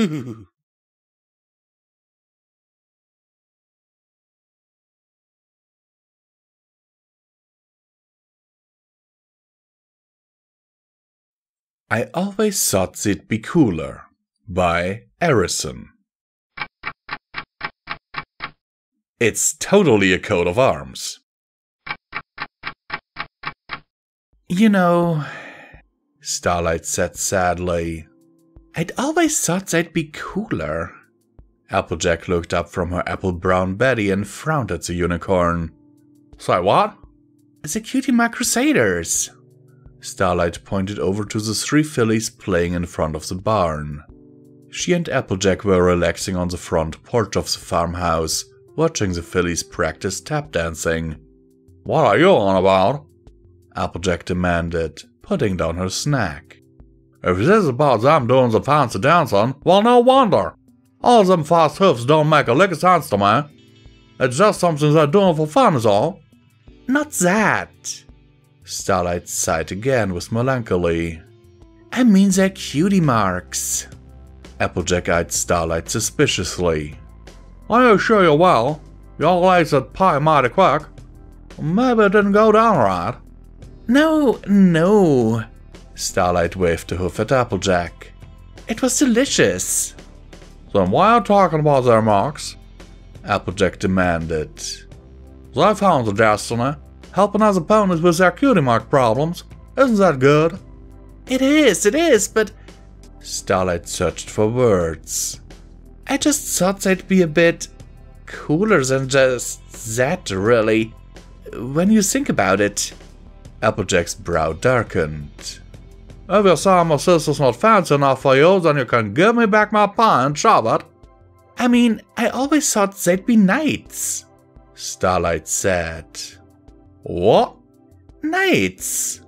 I always thought they'd be cooler. By Erisn. It's totally a coat of arms. You know, Starlight said sadly, I'd always thought they'd be cooler. Applejack looked up from her apple brown Betty and frowned at the unicorn. Say what? The Cutie Mark Crusaders. Starlight pointed over to the three fillies playing in front of the barn. She and Applejack were relaxing on the front porch of the farmhouse, watching the fillies practice tap dancing. What are you on about? Applejack demanded, putting down her snack. If this is about them doing the fancy dancing, well, no wonder. All them fast hoofs don't make a lick of sense to me. It's just something they're doing for fun, is all. Not that. Starlight sighed again with melancholy. I mean they're cutie marks. Applejack eyed Starlight suspiciously. I assure you well, your legs that pie mighty quick. Maybe it didn't go down right. No, no. Starlight waved a hoof at Applejack. It was delicious. Then why are you talking about their marks? Applejack demanded. They found the destiny, helping other opponents with their cutie mark problems. Isn't that good? It is, it is, but... Starlight searched for words. I just thought they'd be a bit cooler than just that, really. When you think about it. Applejack's brow darkened. If you say my sister's not fancy enough for you, then you can give me back my pie shove. I mean, I always thought they'd be knights. Starlight said. What? Knights.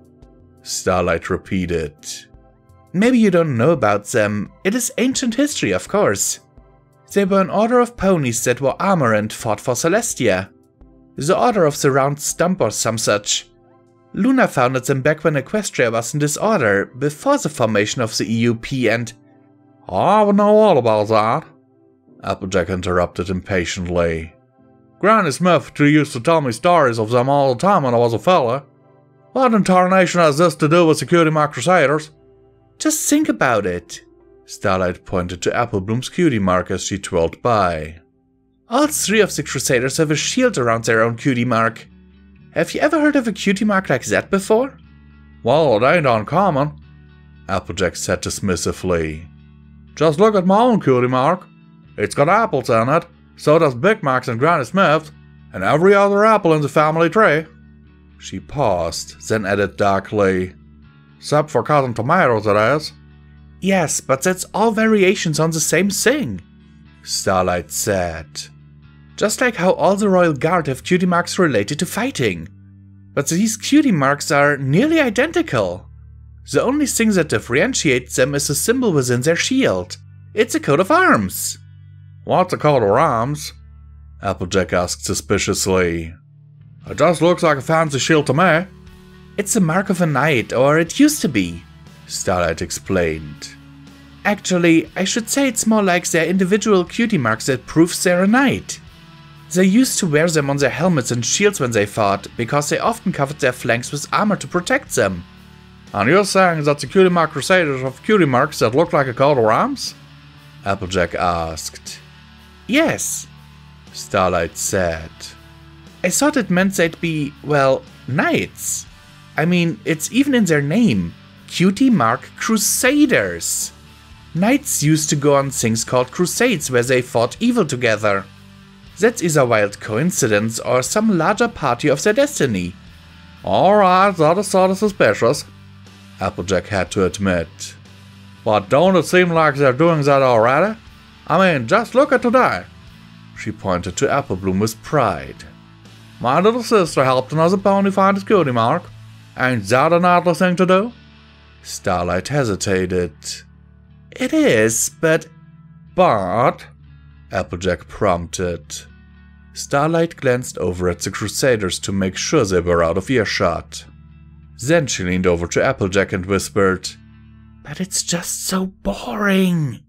Starlight repeated. Maybe you don't know about them. It is ancient history, of course. They were an order of ponies that wore armor and fought for Celestia. The Order of the Round Stump or some such. Luna founded them back when Equestria was in disorder, before the formation of the EUP and... I would know all about that. Applejack interrupted impatiently. Granny Smith used to tell me stories of them all the time when I was a fella. What in tarnation has this to do with the Cutie Mark Crusaders? Just think about it. Starlight pointed to Apple Bloom's cutie mark as she twirled by. All three of the Crusaders have a shield around their own cutie mark. Have you ever heard of a cutie mark like that before? Well, it ain't uncommon, Applejack said dismissively. Just look at my own cutie mark. It's got apples in it, so does Big Mac's and Granny Smith's, and every other apple in the family tree. She paused, then added darkly, Except for Cousin Tomatoes, it is. Yes, but that's all variations on the same thing, Starlight said just like how all the Royal Guard have cutie marks related to fighting. But these cutie marks are nearly identical. The only thing that differentiates them is the symbol within their shield. It's a coat of arms. What's a coat of arms? Applejack asked suspiciously. It just looks like a fancy shield to me. It's the mark of a knight, or it used to be, Starlight explained. Actually, I should say it's more like their individual cutie marks that proves they're a knight. They used to wear them on their helmets and shields when they fought, because they often covered their flanks with armor to protect them. And you're saying that the Cutie Mark Crusaders have cutie marks that look like a coat of arms? Applejack asked. Yes, Starlight said. I thought it meant they'd be, well, knights. I mean, it's even in their name Cutie Mark Crusaders. Knights used to go on things called crusades where they fought evil together. That is a wild coincidence or some larger party of their destiny. Alright, that is sort of suspicious, Applejack had to admit. But don't it seem like they're doing that already? I mean, just look at today. She pointed to Apple Bloom with pride. My little sister helped another pony find his cutie mark. Ain't that a knightly thing to do? Starlight hesitated. It is, but... But... Applejack prompted. Starlight glanced over at the Crusaders to make sure they were out of earshot. Then she leaned over to Applejack and whispered, But it's just so boring.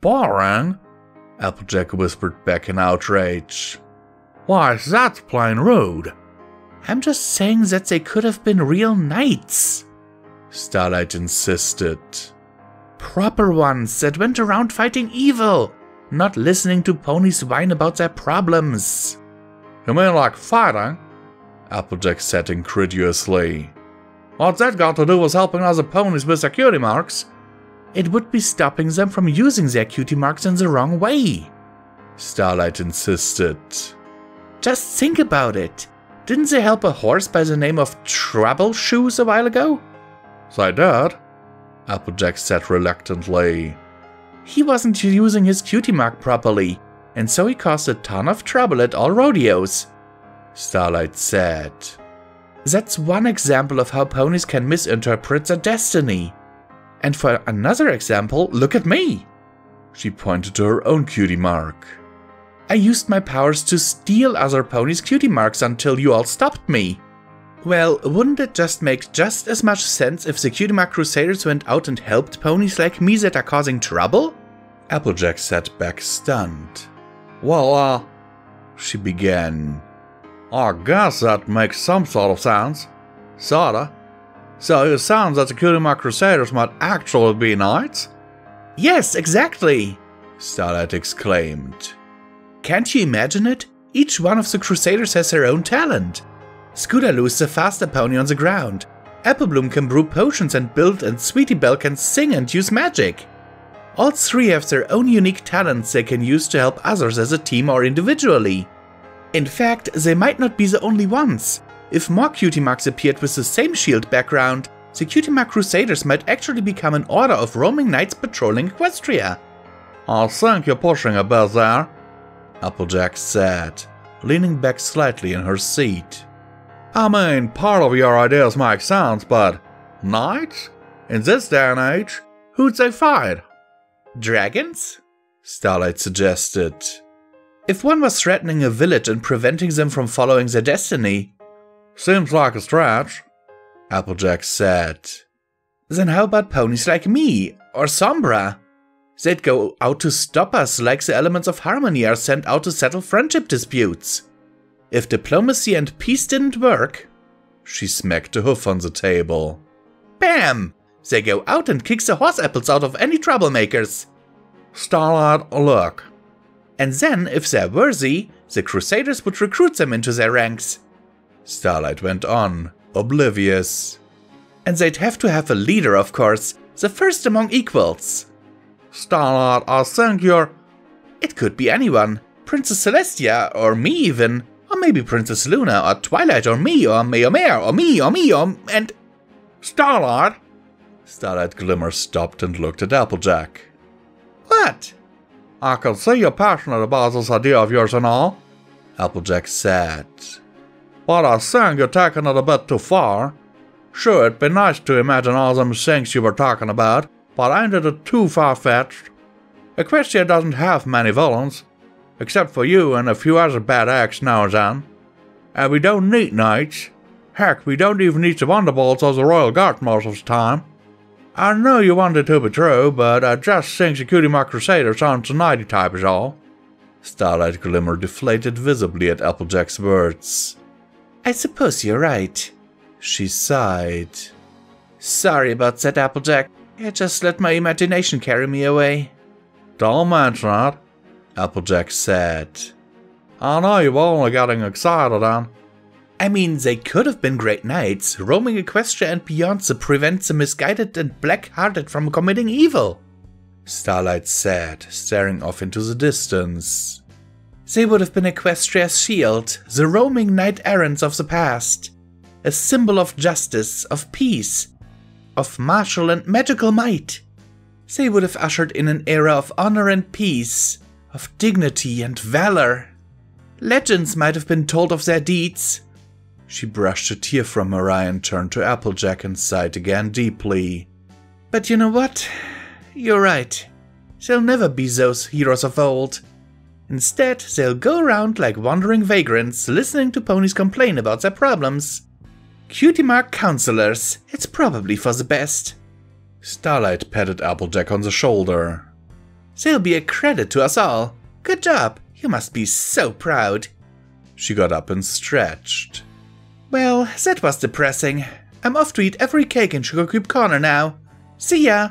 Boring? Applejack whispered back in outrage. Why, that's plain rude. I'm just saying that they could have been real knights. Starlight insisted. Proper ones that went around fighting evil, not listening to ponies whine about their problems. You mean like fighting? Applejack said incredulously. What's that got to do with helping other ponies with their cutie marks? It would be stopping them from using their cutie marks in the wrong way. Starlight insisted. Just think about it. Didn't they help a horse by the name of Trouble Shoes a while ago? They did, Applejack said reluctantly. He wasn't using his cutie mark properly, and so he caused a ton of trouble at all rodeos. Starlight said. That's one example of how ponies can misinterpret their destiny. And for another example, look at me. She pointed to her own cutie mark. I used my powers to steal other ponies' cutie marks until you all stopped me. Well, wouldn't it just make just as much sense if the Mark Crusaders went out and helped ponies like me that are causing trouble? Applejack sat back stunned. Well, uh, she began. I guess that makes some sort of sense. Sorta. So it sounds that the Mark Crusaders might actually be knights? Yes, exactly, Starlight exclaimed. Can't you imagine it? Each one of the Crusaders has their own talent. Scootaloo's the faster pony on the ground. Apple Bloom can brew potions and build, and Sweetie Belle can sing and use magic. All three have their own unique talents they can use to help others as a team or individually. In fact, they might not be the only ones. If more Cutie Marks appeared with the same shield background, the Cutie Mark Crusaders might actually become an order of roaming knights patrolling Equestria. I think you're pushing a bit there, Applejack said, leaning back slightly in her seat. I mean, part of your ideas make sense, but knights? In this day and age, who'd they fight? Dragons? Starlight suggested. If one was threatening a village and preventing them from following their destiny. Seems like a stretch, Applejack said. Then how about ponies like me, or Sombra? They'd go out to stop us like the elements of harmony are sent out to settle friendship disputes. If diplomacy and peace didn't work, she smacked a hoof on the table. Bam! They go out and kick the horse apples out of any troublemakers. Starlight, look. And then, if they're worthy, the Crusaders would recruit them into their ranks. Starlight went on, oblivious. And they'd have to have a leader, of course, the first among equals. Starlight, I think you're. It could be anyone. Princess Celestia, or me even. Or maybe Princess Luna, or Twilight, or me, or Meomer, or me, or me, or. and. Starlight! Starlight Glimmer stopped and looked at Applejack. What? I can see you're passionate about this idea of yours and all, Applejack said. But I think you're taking it a bit too far. Sure, it'd be nice to imagine all them things you were talking about, but I ain't it too far-fetched? Equestria doesn't have many villains, except for you and a few other bad acts now and then. And we don't need knights. Heck, we don't even need the Wonderbolts or the Royal Guard most of the time. I know you want it to be true, but I just think the Cutie Mark Crusaders aren't the knighty type is all. Starlight Glimmer deflated visibly at Applejack's words. I suppose you're right, she sighed. Sorry about that, Applejack. I just let my imagination carry me away. Don't mention it, Applejack said. I know you were only getting excited, then. I mean, they could have been great knights, roaming Equestria and beyond to prevent the misguided and black-hearted from committing evil. Starlight said, staring off into the distance. They would have been Equestria's shield, the roaming knight-errants of the past. A symbol of justice, of peace, of martial and magical might. They would have ushered in an era of honor and peace, of dignity and valor. Legends might have been told of their deeds. She brushed a tear from her eye and turned to Applejack and sighed again deeply. But you know what? You're right. They'll never be those heroes of old. Instead, they'll go around like wandering vagrants, listening to ponies complain about their problems. Cutie Mark counselors, it's probably for the best. Starlight patted Applejack on the shoulder. They'll be a credit to us all. Good job. You must be so proud. She got up and stretched. Well, that was depressing. I'm off to eat every cake in Sugarcube Corner now. See ya!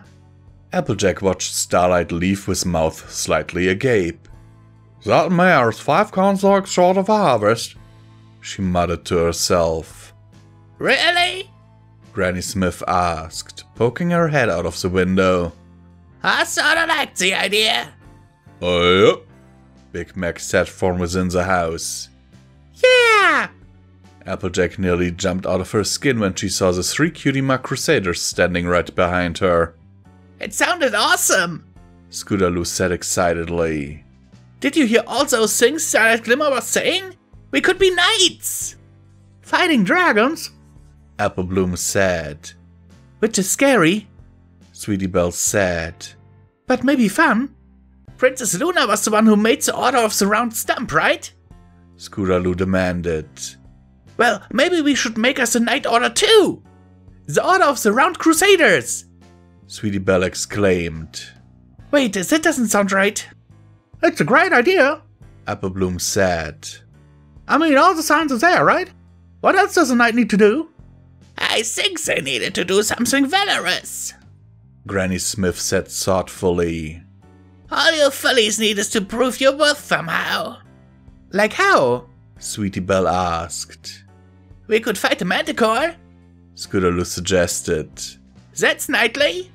Applejack watched Starlight leave with mouth slightly agape. That mare's five cornstalks short of a harvest, she muttered to herself. Really? Granny Smith asked, poking her head out of the window. I sorta liked the idea. Oh, yep. Big Mac said from within the house. Yeah! Applejack nearly jumped out of her skin when she saw the three Cutie Mark Crusaders standing right behind her. It sounded awesome! Scootaloo said excitedly. Did you hear all those things Starlight Glimmer was saying? We could be knights! Fighting dragons? Apple Bloom said. Which is scary, Sweetie Belle said. But maybe fun. Princess Luna was the one who made the Order of the Round Stump, right? Scootaloo demanded. Well, maybe we should make us a Knight Order too! The Order of the Round Crusaders! Sweetie Belle exclaimed. Wait, that doesn't sound right. It's a great idea, Apple Bloom said. I mean, all the signs are there, right? What else does a knight need to do? I think they needed to do something valorous, Granny Smith said thoughtfully. All you fillies need is to prove your worth somehow. Like how? Sweetie Belle asked. We could fight a manticore, Scootaloo suggested. That's knightly.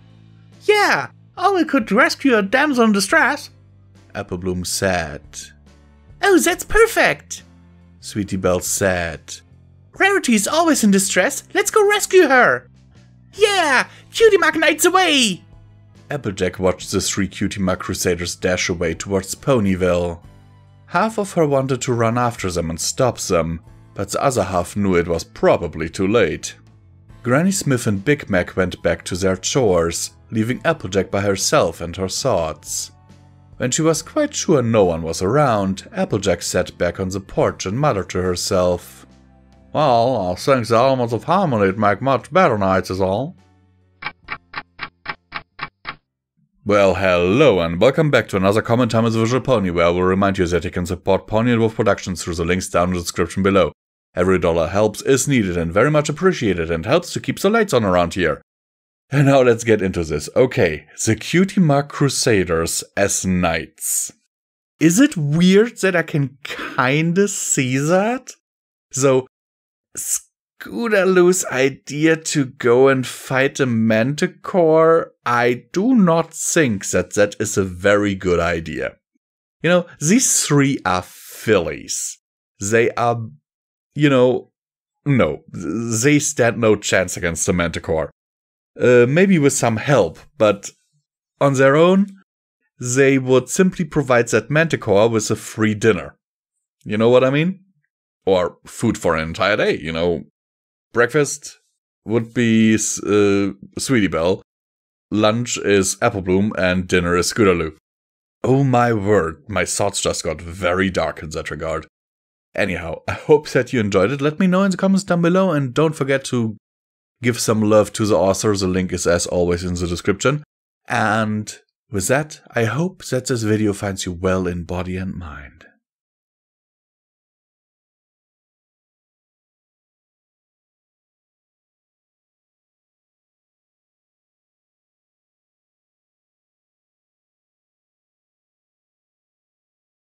Yeah, or we could rescue a damsel in distress, Apple Bloom said. Oh, that's perfect, Sweetie Belle said. Rarity is always in distress. Let's go rescue her. Yeah, Cutie Mark Knights away! Applejack watched the three Cutie Mark Crusaders dash away towards Ponyville. Half of her wanted to run after them and stop them, but the other half knew it was probably too late. Granny Smith and Big Mac went back to their chores, leaving Applejack by herself and her thoughts. When she was quite sure no one was around, Applejack sat back on the porch and muttered to herself. Well, I think the elements of harmony make much better knights is all. Well, hello and welcome back to another Comment Time with Visual Pony, where I will remind you that you can support Pony and Wolf Productions through the links down in the description below. Every dollar helps, is needed, and very much appreciated, and helps to keep the lights on around here. And now let's get into this. Okay, the Cutie Mark Crusaders as knights. Is it weird that I can kinda see that? So, Scootaloo's idea to go and fight a manticore, I do not think that that is a very good idea. You know, these three are fillies. They are, you know, no, they stand no chance against the manticore. Uh, maybe with some help, but on their own, they would simply provide that manticore with a free dinner. You know what I mean? Or food for an entire day, you know. Breakfast would be uh, Sweetie Belle, lunch is Apple Bloom, and dinner is Scootaloo. Oh my word, my thoughts just got very dark in that regard. Anyhow, I hope that you enjoyed it. Let me know in the comments down below, and don't forget to give some love to the author. The link is as always in the description. And with that, I hope that this video finds you well in body and mind.